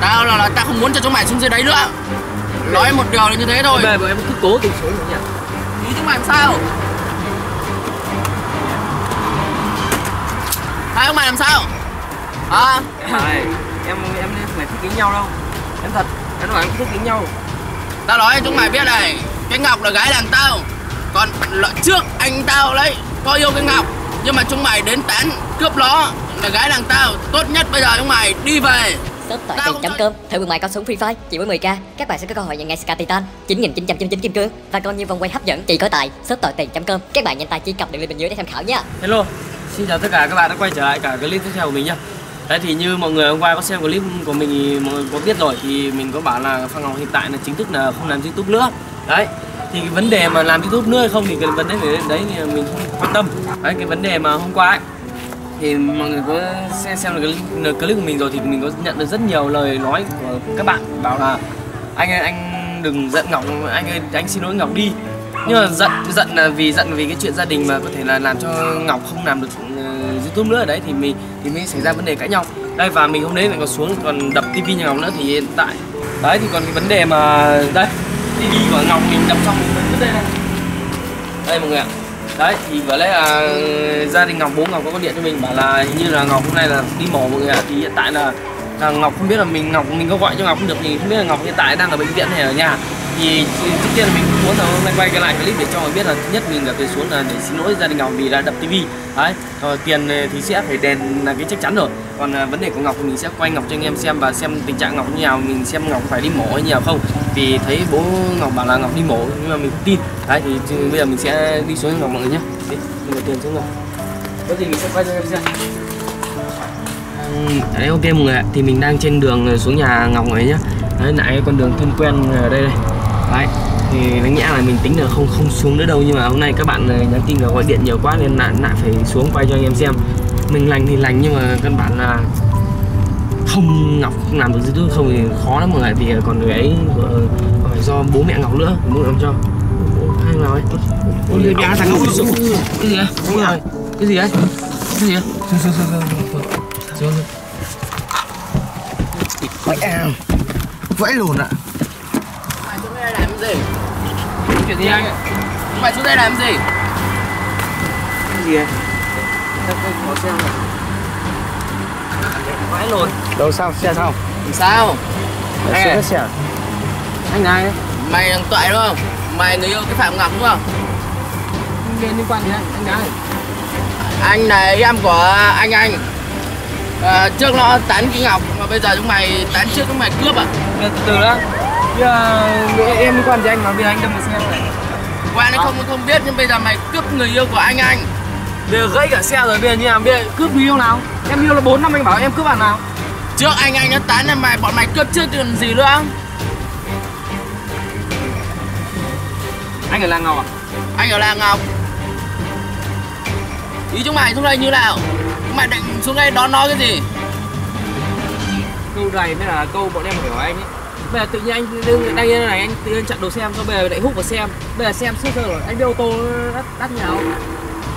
Tao là, là tao không muốn cho chúng mày xuống dưới đấy nữa. Nói một điều là như thế thôi. Về bọn em cứ cố tình xuống nhỉ Ý chúng mày làm sao? Hai ông mày làm sao? Hả? Này, em em nên phải thích kính nhau đâu. Em thật, em nói em thích kính nhau. Tao nói cho chúng mày biết này Cái Ngọc là gái làng tao. Còn lợi trước anh tao đấy Có yêu cái Ngọc. Nhưng mà chúng mày đến tán cướp nó Là gái làng tao. Tốt nhất bây giờ chúng mày đi về Shop tỏi Tao tiền không chấm cho- cơm. Thử mượn mại con súng Free Fire chỉ với 10k Các bạn sẽ có cơ hội nhận ngay Scar Titan. 9999 kim cương. Và còn nhiều vòng quay hấp dẫn chỉ có tại shop tỏi tiền chấm cơm. Các bạn nhanh tay truy cập đường link bên dưới để tham khảo nha. Hello, xin chào tất cả các bạn đã quay trở lại cả clip tiếp theo của mình nhá. Đấy thì như mọi người hôm qua có xem clip của mình thì mọi người có biết rồi thì mình có bảo là Phan Ngọc hiện tại là chính thức là không làm YouTube nữa. Đấy thì cái vấn đề mà làm YouTube nữa hay không thì cái vấn đề đấy, đấy thì mình không quan tâm. Đấy cái vấn đề mà hôm qua ấy thì mọi người có xem xem được cái clip của mình rồi thì mình có nhận được rất nhiều lời nói của các bạn bảo là anh ơi anh đừng giận Ngọc anh ơi anh xin lỗi Ngọc đi. Nhưng mà giận giận là vì giận vì cái chuyện gia đình mà có thể là làm cho Ngọc không làm được uh, YouTube nữa. Ở đấy thì mình thì mới xảy ra vấn đề cãi nhau. Đây và mình hôm đấy lại còn xuống còn đập tivi nhà Ngọc nữa thì hiện tại đấy thì còn cái vấn đề mà đây tivi của Ngọc mình đập xong mình vẫn đây này. Đây mọi người ạ đấy, thì vừa lấy là gia đình Ngọc, bố Ngọc có gọi điện cho mình, bảo là hình như là Ngọc hôm nay là đi mổ mọi người ạ. Thì hiện tại là là Ngọc không biết là mình, Ngọc, mình có gọi cho Ngọc không được, thì không biết là Ngọc hiện tại đang ở bệnh viện hay ở nhà thì trước tiên là mình cũng muốn là hôm nay quay cái lại clip để cho mọi người biết là thứ nhất mình là về xuống là để xin lỗi gia đình Ngọc vì đã đập tivi đấy rồi tiền ờ, thì sẽ phải đền là cái chắc chắn rồi. Còn à, vấn đề của Ngọc thì mình sẽ quay Ngọc cho anh em xem và xem tình trạng Ngọc như nào mình xem Ngọc phải đi mổ hay nhiều không. Vì thấy bố Ngọc bảo là Ngọc đi mổ nhưng mà mình không tin. Đấy thì bây giờ mình sẽ đi xuống Ngọc mọi người nhé đi mình tiền xuống rồi, có gì mình sẽ quay cho anh em xem. Đấy ok mọi người ạ. Thì mình đang trên đường ờ, xuống nhà Ngọc ấy nhá. Đấy lại con đường thân quen ở đây đây đấy thì đáng nhẽ là mình tính là không không xuống nữa đâu nhưng mà hôm nay các bạn ờ, nhắn tin là gọi điện nhiều quá nên lại lại phải xuống quay cho anh em xem. Mình lành thì lành nhưng mà căn bản là không Ngọc làm được youtube không thì khó lắm mọi người vì còn người ấy ờ, phải do bố mẹ Ngọc nữa bố làm cho. Hai nào ấy. Ôi người nhà thằng Ngọc cái gì ấy đúng rồi. Cái gì ấy cái gì ấy xuống xuống xuống xuống xuống xuống xuống Vãi Vãi lồn ạ đây làm gì chuyện gì anh Mày xuống đây làm gì cái gì anh? Tao không có xe rồi vãi lồn Đâu sao xe sao Làm sao Anh Xe hết xe anh này đấy Mày đang Tuệ đúng không Mày người yêu cái Phạm Ngọc đúng không liên liên quan gì anh anh này Anh này em của anh anh à, Trước nó tán cái Ngọc Mà bây giờ chúng mày tán trước chúng mày cướp à từ từ đó em liên quan gì anh mà bây giờ anh đâm vào xe này Quen hay không không biết Nhưng bây giờ mày cướp người yêu của anh anh. Bây giờ gãy cả xe rồi bây giờ như nào? Bây giờ cướp người yêu nào? Em yêu là 4 năm anh bảo em cướp bạn nào? Trước anh anh nó tán là mày bọn mày cướp trước còn gì nữa? Anh ở làng ngọc à? Anh ở làng Ngọc Ý chúng mày xuống đây như nào? Chúng mày định xuống đây đón nó cái gì? Câu này mới là câu bọn em phải hỏi anh ấy bây giờ tự nhiên anh đang đang như này anh tự nhiên chặn đồ xem xong bây giờ lại hút vào xem. Bây giờ xem sơ rồi anh đi ô tô đắt đắt nhau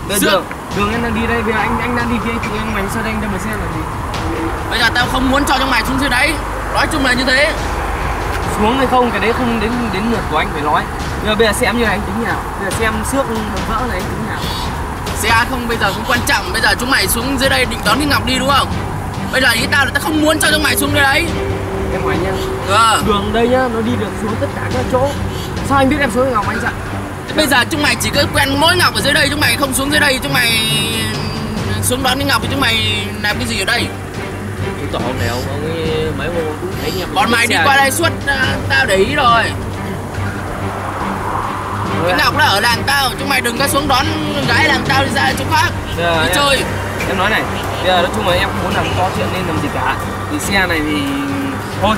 bây giờ đường, đường em đang đi đây bây giờ anh anh đang đi kia tự nhiên mày sao đây anh đâm vào xem là gì? Bây giờ tao không muốn cho chúng mày xuống dưới đấy. Nói chung là như thế. Xuống hay không cái đấy không đến đến lượt của anh phải nói. Nhưng mà bây giờ xem như này anh tính nào? Bây giờ xem xước vỡ này anh tính nào? Xe không bây giờ không quan trọng. Bây giờ chúng mày xuống dưới đây định đón cái Ngọc đi đúng không? Bây giờ ý tao là tao không muốn cho chúng mày xuống dưới đấy em hỏi anh nhá. Ờ đường đây nhá nó đi được xuống tất cả các chỗ. Sao anh biết em xuống ngọc anh Thế Bây giờ chúng mày chỉ cứ quen mỗi Ngọc ở dưới đây Chúng mày không xuống dưới đây Chúng mày xuống đón cái Ngọc thì chúng mày làm cái gì ở đây? Chứng tỏ ông này ông ông ấy mấy hôm cũng thấy em Bọn mày đi qua đây suốt à, Tao để ý rồi. Cái Ngọc nó ở làng tao Chúng mày đừng có xuống đón gái làng tao đi ra chỗ khác. Đi chơi. em nói này bây giờ nói chung là em không muốn làm to chuyện nên làm gì cả. Thì xe này thì thôi.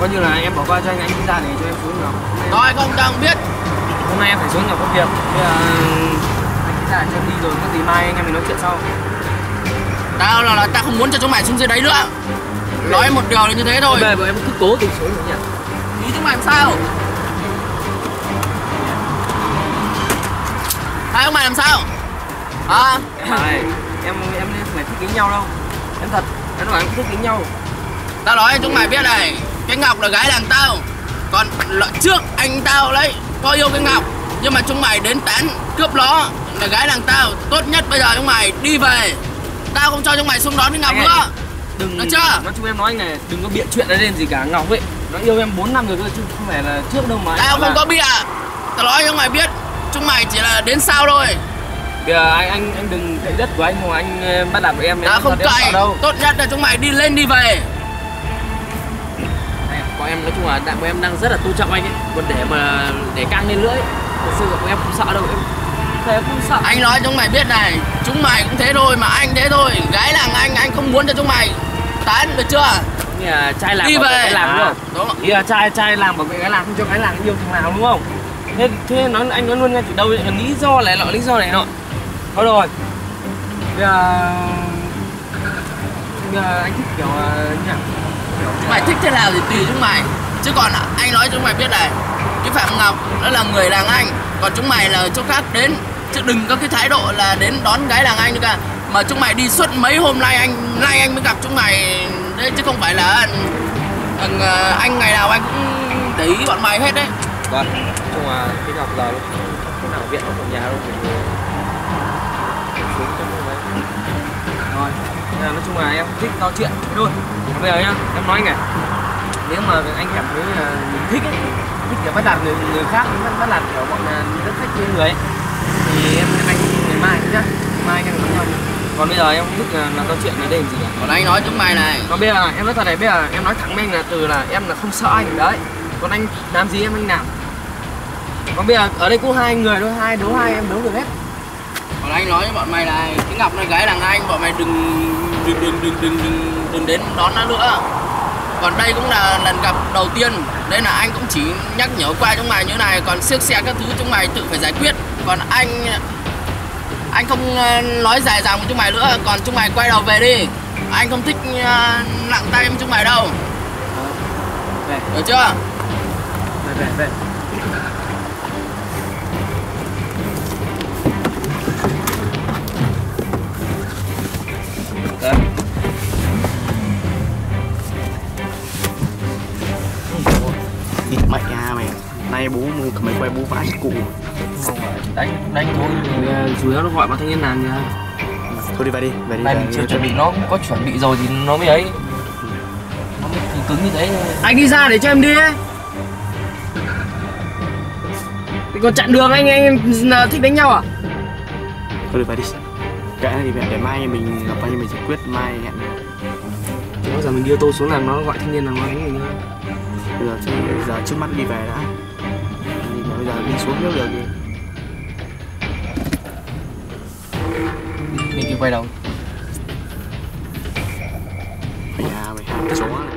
Coi như là em bỏ qua cho anh anh ra để cho em xuống ngọc Thôi không? Không biết. Hôm nay em phải xuống ngọc có việc. Bây giờ anh ra cho em đi rồi có gì mai anh em mình nói chuyện sau. Tao là, là tao không muốn cho chúng mày xuống dưới đấy nữa. Nói một điều là như thế thôi. Giờ bọn em cứ cố tình xuống nhỉ? Ý chúng mày làm sao? Hai ông mày làm sao? Hả? Này, em em nên phải thích kính nhau đâu. Em thật em nói em thích kính nhau Tao nói chúng mày biết này Cái Ngọc là gái làng tao. Còn lọ trước anh tao lấy Có yêu cái Ngọc Nhưng mà chúng mày đến tán cướp nó Là gái làng tao. Tốt nhất bây giờ chúng mày đi về. Tao không cho chúng mày xuống đón cái Ngọc Anh nữa. đừng Được chưa? nói chung em nói anh này đừng có bịa chuyện đấy lên gì cả. Ngọc ấy nó yêu em 4 năm rồi cơ chứ không phải là trước đâu mà Tao không là- có bịa. Tao nói cho chúng mày biết Chúng mày chỉ là đến sau thôi. Bây giờ anh anh anh đừng cậy đất của anh mà anh bắt nạt với em Tao không cậy. đâu. Tốt nhất là chúng mày đi lên đi về bọn em nói chung là bọn em đang rất là tôn trọng anh ấy. Còn để mà để căng lên lưỡi thật sự là bọn em không sợ đâu em em không sợ. Anh nói chúng mày biết này Chúng mày cũng thế thôi mà anh thế thôi. Gái làng anh anh không muốn cho chúng mày. Tán được chưa? Như là trai làm Đi về. làng đúng À, không? Đúng. ý là trai trai làm bảo vệ cái làng không cho cái làng yêu thằng nào đúng không? Thế thế nói anh nói luôn ngay từ đầu lý do này nọ lý do này nọ. Thôi rồi. Bây giờ bây giờ anh thích kiểu ờ, như nào mày thích thế nào thì tùy chúng mày. Chứ còn anh nói cho chúng mày biết này Cái Phạm Ngọc đó là người làng anh Còn chúng mày là chỗ khác đến. Chứ đừng có cái thái độ là đến đón gái làng anh nữa cả. Mà chúng mày đi suốt mấy hôm nay anh nay anh mới gặp chúng mày. Đấy Chứ không phải là anh, ờ, anh ngày nào anh cũng để ý bọn mày hết đấy. Vâng, chung là cái ngọc giờ lúc nào viện ở nhà đâu thì xuống trong đấy nên là nói chung là em thích nói chuyện thôi. Còn bây giờ nhá, em nói anh này. Nếu mà anh cảm thấy là mình thích ấy, thích kiểu bắt nạt người người khác, bắt bắt nạt kiểu bọn là rất thích như người ấy, thì em anh ngày mai nhá, mai anh gặp nhau. Còn bây giờ em không thích là, là nói chuyện ở đây làm gì cả. Còn anh nói chúng mày này Còn bây giờ em nói thật này, bây giờ em nói thẳng với anh là từ là em là không sợ anh đấy. Còn anh làm gì em anh làm. Còn bây giờ ở đây có hai người thôi, hai đấu hai em đấu được hết. Còn anh nói với bọn mày này Cái Ngọc này gái làng anh Bọn mày đừng đừng đừng đừng đừng đừng, đừng đến đón nó nữa. Còn đây cũng là lần gặp đầu tiên Đây là anh cũng chỉ nhắc nhở qua chúng mày như này Còn siếc xe các thứ chúng mày tự phải giải quyết. Còn anh Anh không ờ, nói dài dòng với chúng mày nữa Còn chúng mày quay đầu về đi. Anh không thích ờ, nặng tay với chúng mày đâu. Về, Được chưa? Về, về, về. Địt mẹ à mày Nay bố mày quay bố vãi cụ. Đánh đánh thôi. Chủ yếu nó gọi bọn thanh niên làm nha. Thôi đi về đi Về đi này mình chưa chuẩn bị nó có chuẩn bị rồi thì nó mới ấy. Nó mới cứng như thế. Anh đi ra để cho em đi thì còn chặn đường anh anh là thích đánh nhau à? Thôi đi về đi. Kệ đi về để mai mình gặp anh mình giải quyết mai hẹn. Chứ bao giờ mình ô tô xuống làm nó gọi thanh niên làm nó đánh mình nữa Bây giờ thì giờ trước mắt đi về đã. Thì bây giờ đi xuống trước được thì mình kia quay đầu. Mày à mày hạt chó này